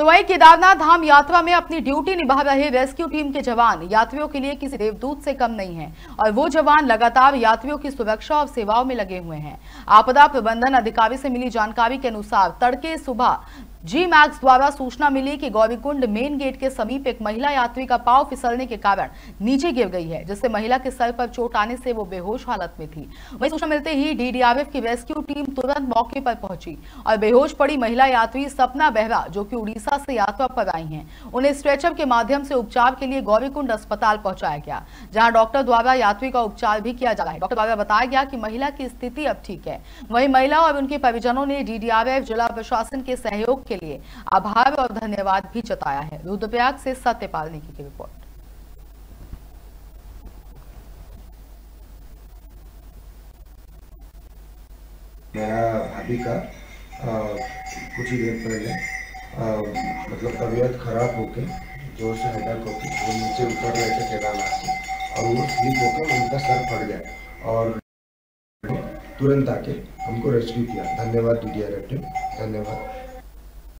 तो वही केदारनाथ धाम यात्रा में अपनी ड्यूटी निभा रहे रेस्क्यू टीम के जवान, यात्रियों के लिए किसी देवदूत से कम नहीं है, और वो जवान लगातार यात्रियों की सुरक्षा और सेवाओं में लगे हुए हैं। आपदा प्रबंधन अधिकारी से मिली जानकारी के अनुसार तड़के सुबह जी मैक्स द्वारा सूचना मिली कि गौरीकुंड मेन गेट के समीप एक महिला यात्री का पाव फिसलने के कारण नीचे गिर गई है, जिससे महिला के सर पर चोट आने से वो बेहोश हालत में थी। वहीं सूचना मिलते ही डीडीआरएफ की रेस्क्यू टीम तुरंत मौके पर पहुँची और बेहोश पड़ी महिला यात्री सपना बेहरा, जो कि उड़ीसा से यात्रा पर आई है। उन्हें स्ट्रेचर के माध्यम से उपचार के लिए गौरीकुंड अस्पताल पहुँचाया गया, जहाँ डॉक्टर द्वारा यात्री का उपचार भी किया जा रहा है। डॉक्टर द्वारा बताया गया की महिला की स्थिति अब ठीक है। वही महिला और उनके परिजनों ने डीडीआरएफ, जिला प्रशासन के सहयोग के लिए आभार और धन्यवाद भी जताया है। रुद्रप्रयाग से सत्यपाल नेगी की रिपोर्ट। मेरा भाभी का आ, कुछ ही देर पहले मतलब तबीयत खराब होके ज़ोर से हेडक होके वो नीचे उतर रहे थे केदारनाथ से और वो स्लिप होकर उनका सर फट गया और तुरंत आके हमको रेस्क्यू किया। धन्यवाद डी टीम धन्यवाद।